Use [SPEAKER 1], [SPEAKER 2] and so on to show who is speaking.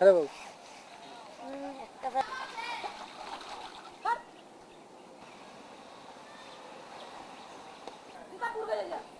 [SPEAKER 1] Hello. बाबू
[SPEAKER 2] पूर्व